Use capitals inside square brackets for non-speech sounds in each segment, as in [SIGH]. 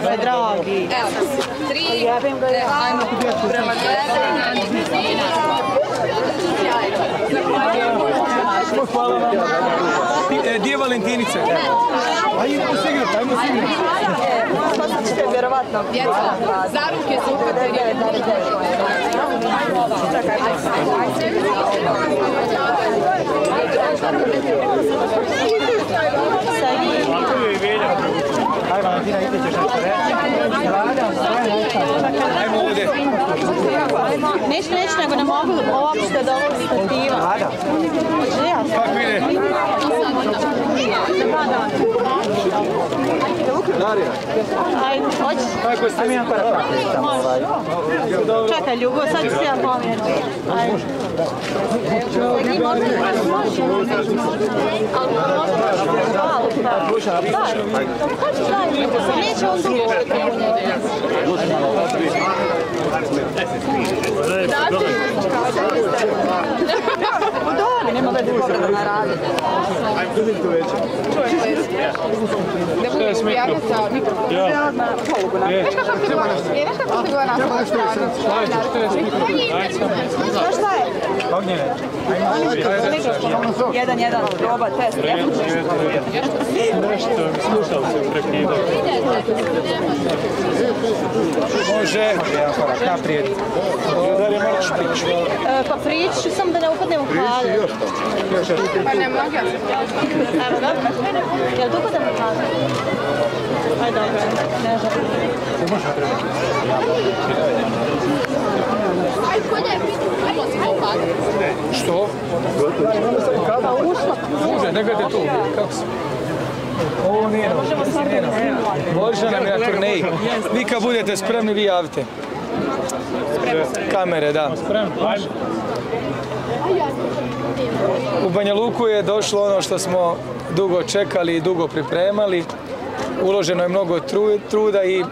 Sve dragi. Tri, ajmo prema Hvala vam. E, Gdje je Valentinica? Ajmo se igrati, ajmo se igrati. Sad ćete vjerovatno. Za ruke se uhvatili. Aj Valentina, ide ćeš na Ajmo ovdje. Neću neću, nego ne mogu uopšte da ovo stativa. Ada. Hoće ja? Kako ide? Ajde, hoćeš? Kako ste mi? Čekaj, Ljubo, sad ću se ja pomjeriti. Ajde. Neće on dugo. Dobro, nema veze povreda na radu. Ne budu javljati sa mikrofon. Je nekako se gleda na Znaš šta je? Ognjene. Jedan, jedan, proba, test. Može. Jedan korak naprijed. Dalje moraš prići. Pa prići samo da ne upadnem u hlade. Pa ne mogu. Evo, dobro. Jel tu upadnem u hlade? Ajde, dobro. Ne želim. Što? Može, ne gledajte tu. Kako se? Ovo nije. Može nam je na turneji. Vi kad budete spremni, vi javite. Kamere, da. U Banja Luku je došlo ono što smo dugo čekali i dugo pripremali. Uloženo je mnogo tru- truda i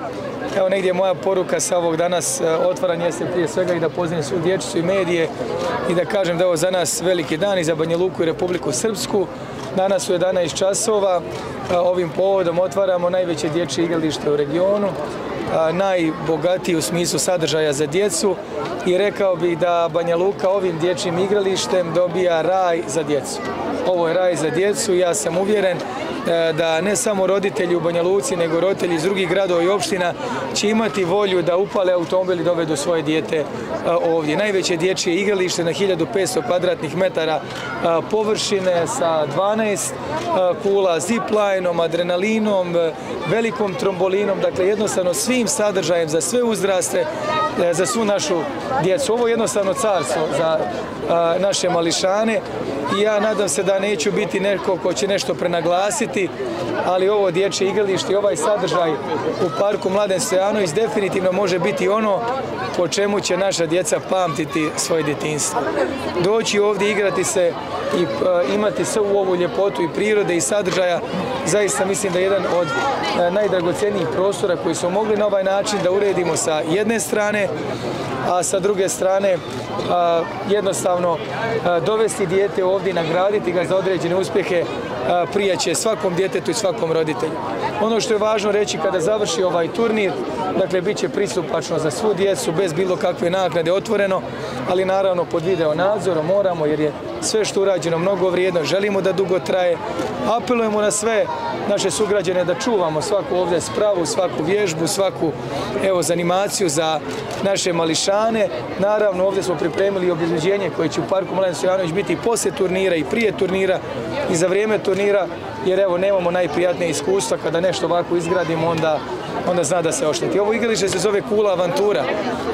evo negdje moja poruka sa ovog danas e, otvaranja jeste prije svega i da pozdravim svu dječicu i medije i da kažem da je ovo za nas veliki dan i za Banja Luku i Republiku Srpsku. Danas u 11 časova e, ovim povodom otvaramo najveće dječje igralište u regionu a, najbogatiji u smislu sadržaja za djecu i rekao bih da Banja Luka ovim dječjim igralištem dobija raj za djecu. Ovo je raj za djecu ja sam uvjeren e, da ne samo roditelji u Banja Luci, nego roditelji iz drugih gradova i opština će imati volju da upale automobil i dovedu svoje dijete e, ovdje. Najveće dječje igralište na 1500 kvadratnih metara e, površine sa 12 e, kula, ziplinom, adrenalinom, e, velikom trombolinom, dakle jednostavno svim sadržajem za sve uzraste, e, za svu našu djecu. Ovo je jednostavno carstvo za a, naše mališane i ja nadam se da neću biti neko ko će nešto prenaglasiti, ali ovo dječje igralište i ovaj sadržaj u parku Mladen Stojanović definitivno može biti ono po čemu će naša djeca pamtiti svoje djetinstvo. Doći ovdje igrati se i a, imati svu ovu ljepotu i prirode i sadržaja, zaista mislim da je jedan od a, najdragocjenijih prostora koji smo mogli na ovaj način da uredimo sa jedne strane, a sa druge strane jednostavno dovesti dijete ovdje nagraditi ga za određene uspjehe a, prijaće svakom djetetu i svakom roditelju. Ono što je važno reći kada završi ovaj turnir, dakle bit će pristupačno za svu djecu bez bilo kakve naknade otvoreno, ali naravno pod video nadzorom moramo jer je sve što urađeno mnogo vrijedno, želimo da dugo traje. Apelujemo na sve naše sugrađane da čuvamo svaku ovdje spravu, svaku vježbu, svaku evo zanimaciju za naše mališane. Naravno ovdje smo pripremili i obezbeđenje koje će u parku Mladen Stojanović biti i poslije turnira i prije turnira i za vrijeme turnira jer evo nemamo najprijatnije iskustva kada nešto ovako izgradimo onda onda zna da se ošteti. Ovo igralište se zove Kula Avantura.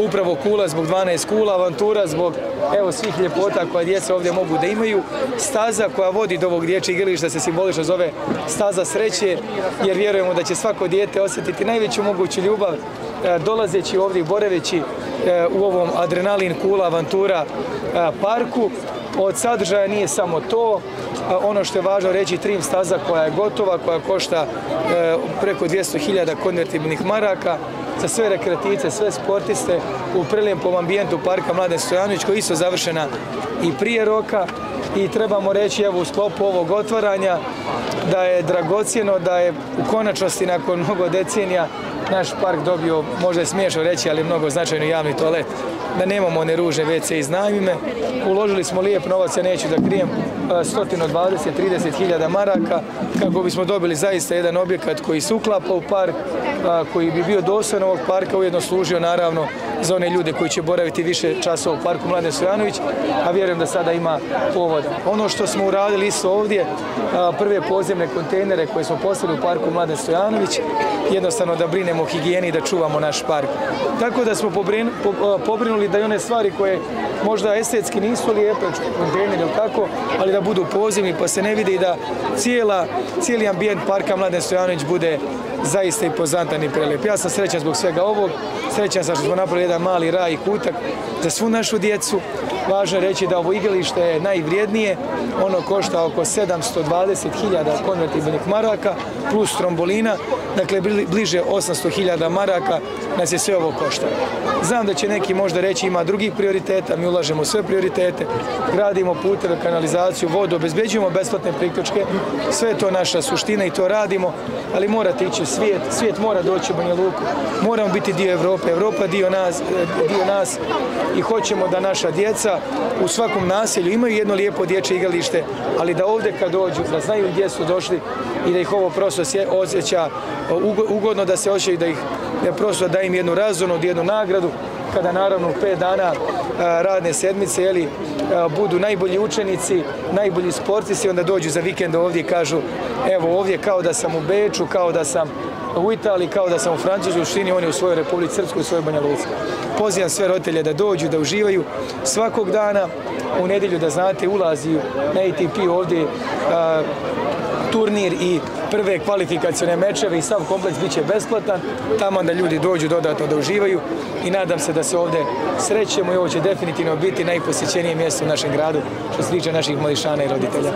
Upravo Kula zbog 12 kula, Avantura zbog evo svih ljepota koje djeca ovdje mogu da imaju. Staza koja vodi do ovog dječjeg igrališta se simbolično zove staza sreće jer vjerujemo da će svako dijete osjetiti najveću moguću ljubav e, dolazeći ovdje i boreveći e, u ovom adrenalin Kula Avantura e, parku. Od sadržaja nije samo to, ono što je važno reći, trim staza koja je gotova, koja košta e, preko 200.000 konvertibilnih maraka, za sve rekreativce, sve sportiste u prelijepom ambijentu parka Mladen Stojanović koja je isto završena i prije roka. I trebamo reći evo u sklopu ovog otvaranja da je dragocjeno da je u konačnosti nakon mnogo decenija naš park dobio, možda je smiješno reći, ali mnogo značajno javni toalet, da nemamo one ružne WC iznajmime. Uložili smo lijep novac, ja neću da krijem, 120-30 hiljada maraka kako bismo dobili zaista jedan objekat koji se uklapa u park, koji bi bio dostojan ovog parka, ujedno služio naravno za one ljude koji će boraviti više časova u parku Mladen Stojanović, a vjerujem da sada ima povoda. Ono što smo uradili isto ovdje, prve podzemne kontejnere koje smo postavili u parku Mladen Stojanović, jednostavno da brinemo o higijeni i da čuvamo naš park. Tako da smo pobrinuli da i one stvari koje možda estetski nisu lijepe, kontejneri ili tako, ali da budu pozivni pa se ne vidi da cijeli ambijent parka Mladen Stojanović bude zaista impozantan i prelijep. Ja sam srećan zbog svega ovog, srećan sam što smo napravili jedan mali raj i kutak za svu našu djecu. Važno je reći da ovo igralište je najvrijednije, ono košta oko 720.000 konvertibilnih maraka plus trombolina, dakle bliže 800.000 maraka nas je sve ovo košta. Znam da će neki možda reći ima drugih prioriteta, mi ulažemo sve prioritete, gradimo puteve, kanalizaciju, vodu, obezbeđujemo besplatne priključke, sve je to naša suština i to radimo, ali morate ići u svijet, svijet mora doći u Banja Luku, moramo biti dio Evrope, Evropa dio nas, dio nas i hoćemo da naša djeca u svakom naselju imaju jedno lijepo dječje igralište, ali da ovdje kad dođu, da znaju gdje su došli i da ih ovo prosto osjeća ugodno da se osjećaju da ih prosto da im jednu razonu, jednu nagradu, kada naravno u pet dana radne sedmice jeli, budu najbolji učenici, najbolji sportisti, onda dođu za vikend ovdje i kažu evo ovdje kao da sam u Beču, kao da sam u Italiji, kao da sam u Francuskoj, u Štini, oni u svojoj Republici Srpskoj, u svojoj Banja Luci. Pozivam sve roditelje da dođu, da uživaju svakog dana, u nedjelju da znate ulazi na ATP ovdje turnir i prve kvalifikacione mečeve i sav kompleks bit će besplatan, tamo da ljudi dođu dodatno da uživaju i nadam se da se ovdje srećemo i ovo će definitivno biti najposjećenije mjesto u našem gradu što se tiče naših mališana i roditelja.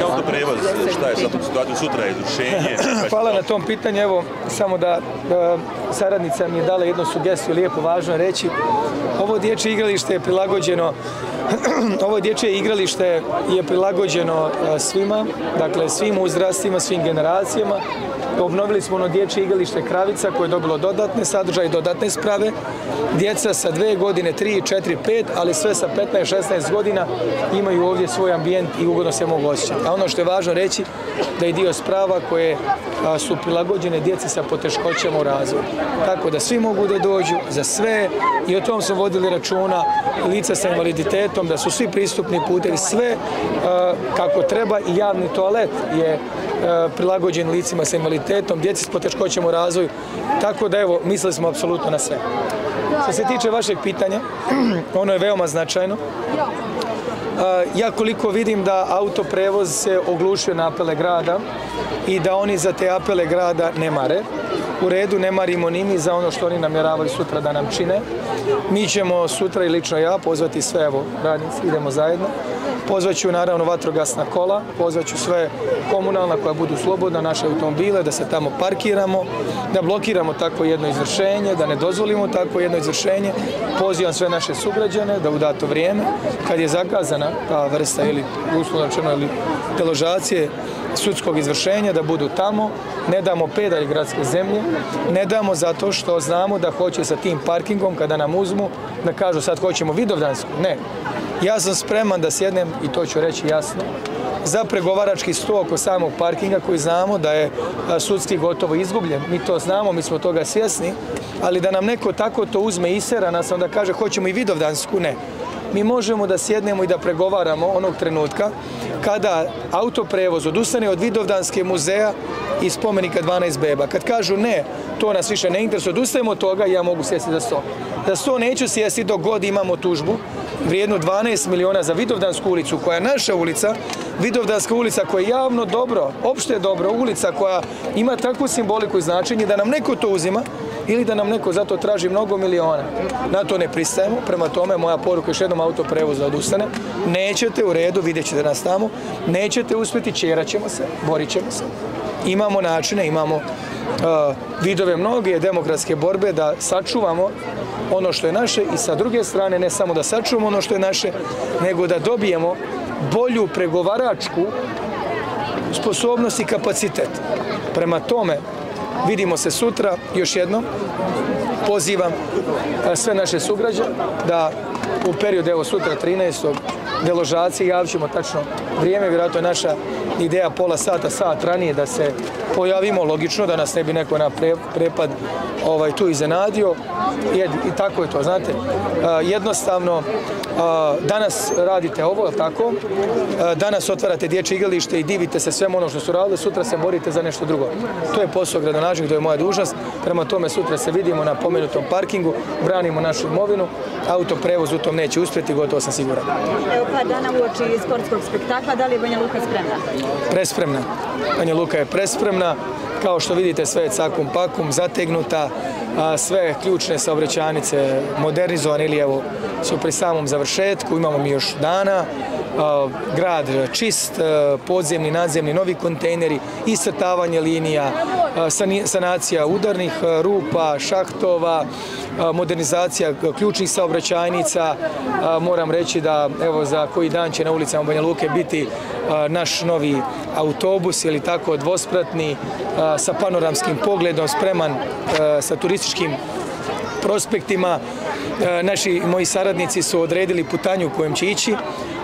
Kako prevoz, šta je sad situaciju sutra, izrušenje? [CLEARS THROAT] Hvala na tom pitanju, evo samo da saradnica mi je dala jednu sugestiju, lijepo, važno reći. Ovo dječje igralište je prilagođeno [CLEARS THROAT] ovo dječje igralište je prilagođeno e, svima, dakle svim uzrastima, svim generacijama. Obnovili smo ono dječje igralište Kravica koje je dobilo dodatne sadržaje, dodatne sprave. Djeca sa dve godine, tri, četiri, pet, ali sve sa 15-16 godina imaju ovdje svoj ambijent i ugodno se mogu osjećati. A ono što je važno reći da je dio sprava koje su prilagođene djeci sa poteškoćama u razvoju. Tako da svi mogu da dođu za sve i o tom smo vodili računa lica sa invaliditetom, da su svi pristupni putevi, sve kako treba i javni toalet je prilagođen licima sa invaliditetom, djeci s poteškoćama u razvoju. Tako da evo, mislili smo apsolutno na sve. Što se tiče vašeg pitanja, [CLEARS THROAT] ono je veoma značajno. Ja koliko vidim da autoprevoz se oglušuje na apele grada i da oni za te apele grada ne mare. U redu ne marimo ni za ono što oni namjeravaju sutra da nam čine. Mi ćemo sutra i lično ja pozvati sve, evo, radnici, idemo zajedno. Pozvat ću naravno vatrogasna kola, pozvat ću sve komunalna koja budu slobodna, naše automobile, da se tamo parkiramo, da blokiramo takvo jedno izvršenje, da ne dozvolimo takvo jedno izvršenje. Pozivam sve naše sugrađane da u dato vrijeme, kad je zakazana ta vrsta ili uslovno ili deložacije sudskog izvršenja, da budu tamo, ne damo pedalj gradske zemlje, ne damo zato što znamo da hoće sa tim parkingom, kada nam uzmu, da kažu sad hoćemo Vidovdansku. Ne, ja sam spreman da sjednem, i to ću reći jasno, za pregovarački sto oko samog parkinga koji znamo da je sudski gotovo izgubljen. Mi to znamo, mi smo toga svjesni, ali da nam neko tako to uzme i sera nas, onda kaže hoćemo i Vidovdansku, ne. Mi možemo da sjednemo i da pregovaramo onog trenutka kada autoprevoz odustane od Vidovdanske muzeja i spomenika 12 beba. Kad kažu ne, to nas više ne interesuje, odustajemo od toga, ja mogu sjesti za sto. Da sto neću sjesti dok god imamo tužbu, vrijednu 12 miliona za Vidovdansku ulicu, koja je naša ulica, Vidovdanska ulica koja je javno dobro, opšte dobro, ulica koja ima takvu simboliku i značenje da nam neko to uzima ili da nam neko zato traži mnogo miliona. Na to ne pristajemo, prema tome moja poruka još jednom autoprevoz da odustane. Nećete u redu, vidjet ćete nas tamo, nećete uspjeti, čerat ćemo se, borit ćemo se. Imamo načine, imamo vidove mnoge demokratske borbe da sačuvamo ono što je naše i sa druge strane ne samo da sačuvamo ono što je naše, nego da dobijemo bolju pregovaračku sposobnost i kapacitet. Prema tome, vidimo se sutra još jednom. Pozivam sve naše sugrađane da u periodu, evo sutra 13. deložacije javit ćemo tačno vrijeme, vjerojatno je naša ideja pola sata, sat ranije da se pojavimo, logično da nas ne bi neko na pre- prepad ovaj, tu iznenadio i, tako je to, znate. E, jednostavno, a, danas radite ovo, jel tako? A, Danas otvarate dječje igralište i divite se svemu ono što su radili, sutra se borite za nešto drugo. To je posao gradonačelnika, to je moja dužnost. Prema tome sutra se vidimo na pomenutom parkingu, branimo našu imovinu, autoprevoz u tom neće uspjeti, gotovo sam siguran. Par dana uoči sportskog spektakla, da li je Banja Luka spremna? Prespremna. Banja Luka je prespremna. Kao što vidite sve je cakum pakum, zategnuta, sve ključne saobraćajnice modernizovane ili evo su pri samom završetku, imamo mi još dana. Grad čist, a, podzemni, nadzemni, novi kontejneri, iscrtavanje linija, sani- sanacija udarnih rupa, šahtova, modernizacija ključnih saobraćajnica. Moram reći da evo za koji dan će na ulicama Banja Luke biti naš novi autobus ili tako dvospratni sa panoramskim pogledom, spreman sa turističkim prospektima. E, Naši moji saradnici su odredili putanju u kojem će ići.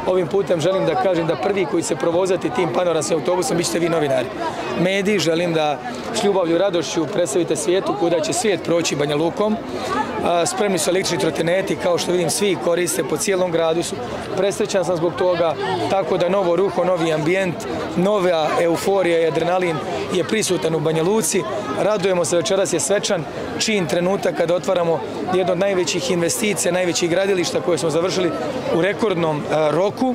Ovim putem želim da kažem da prvi koji će provozati tim panoramskim autobusom bit ćete vi novinari. Mediji želim da s ljubavlju radošću predstavite svijetu kuda će svijet proći Banja Lukom. Spremni su električni trotineti, kao što vidim svi koriste po cijelom gradu su. Presrećan sam zbog toga, tako da novo ruho, novi ambijent, nova euforija i adrenalin je prisutan u Banja Luci. Radujemo se, večeras je svečan čin trenutak kada otvaramo jedno od najvećih investicija, najvećih gradilišta koje smo završili u rekordnom roku.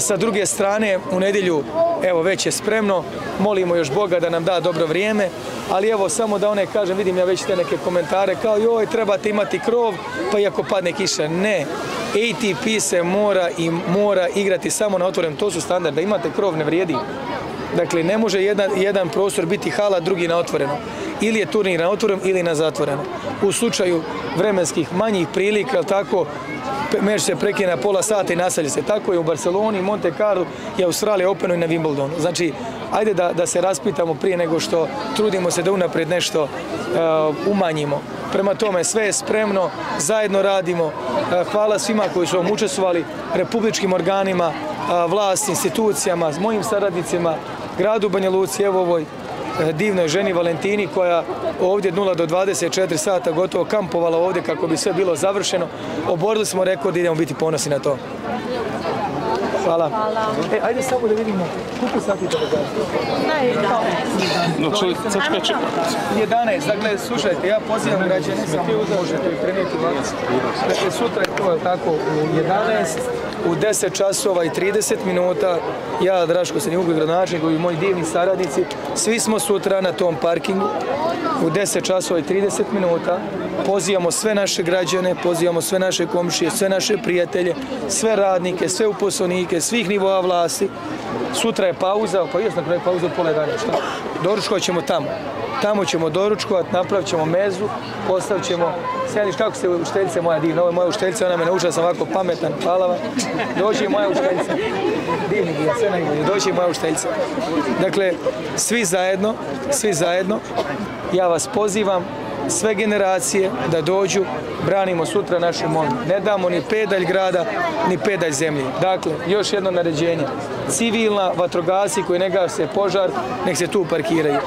Sa druge strane, u nedjelju, evo već je spremno, molimo još Boga da nam da dobro vrijeme, ali evo samo da one kažem, vidim ja već te neke komentare kao joj trebate imati krov, pa i ako padne kiša, ne. ATP se mora i mora igrati samo na otvorenom, to su standard, da imate krov ne vrijedi. Dakle, ne može jedan, jedan prostor biti hala, drugi na otvoreno. Ili je turnir na otvorenom ili na zatvoreno. U slučaju vremenskih manjih prilika, tako, meč se prekine na pola sata i naselje se. Tako je u Barceloni, Monte Carlo i Australija Openu i na Wimbledonu. Znači, ajde da, se raspitamo prije nego što trudimo se da unaprijed nešto uh, umanjimo. Prema tome, sve je spremno, zajedno radimo. Uh, hvala svima koji su vam učestvovali, republičkim organima, uh, vlast, institucijama, mojim saradnicima, gradu Banja Luci, evo ovoj e, divnoj ženi Valentini koja ovdje od 0 do 24 sata gotovo kampovala ovdje kako bi sve bilo završeno. Oborili smo rekord i idemo biti ponosni na to. Hvala. E, ajde samo da vidimo koliko sati to Ne, 11, dakle, slušajte, ja pozivam građane, samo možete i prenijeti vas. Dakle, sutra je to, je tako, u 11, u 10 časova i 30 minuta, ja, Draško Senjugo, gradonačelnik i moji divni saradnici, svi smo sutra na tom parkingu, u 10 časova i 30 minuta, pozivamo sve naše građane, pozivamo sve naše komšije, sve naše prijatelje, sve radnike, sve uposlenike, svih nivoa vlasti. Sutra je pauza, pa jes na kraju pauza u pola 11, šta? Doručkovat ćemo tamo. Tamo ćemo doručkovat, napravit ćemo mezu, postavit ćemo, sjediš kako se učiteljice moja divna, ovo je moja učiteljica, ona me naučila sam ovako pametan, hvala vam. Dođi i moja učiteljica, divni je, sve najbolje, dođi i moja učiteljica. Dakle, svi zajedno, svi zajedno, ja vas pozivam, sve generacije da dođu, branimo sutra našu imovinu. Ne damo ni pedalj grada, ni pedalj zemlje. Dakle, još jedno naređenje. Civilna, vatrogasci koji ne gase požar, nek se tu parkiraju.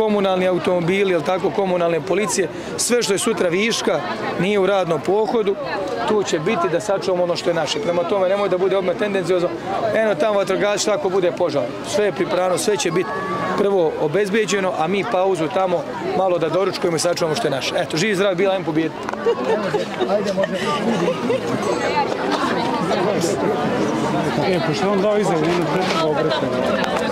Komunalni automobili, jel tako, komunalne policije, sve što je sutra viška, nije u radnom pohodu, tu će biti da sačuvamo ono što je naše. Prema tome, nemoj da bude odmah tendencijozno, eno tamo vatrogasci, šta ako bude požar. Sve je pripravno, sve će biti prvo obezbeđeno, a mi pauzu tamo malo da doručkujemo i sačuvamo što je naše. Eto, živi zdrav, bila im pobijeti. Ajde, može. E, pošto on dao izjavu, ili pretrga obraćanja.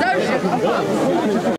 Da li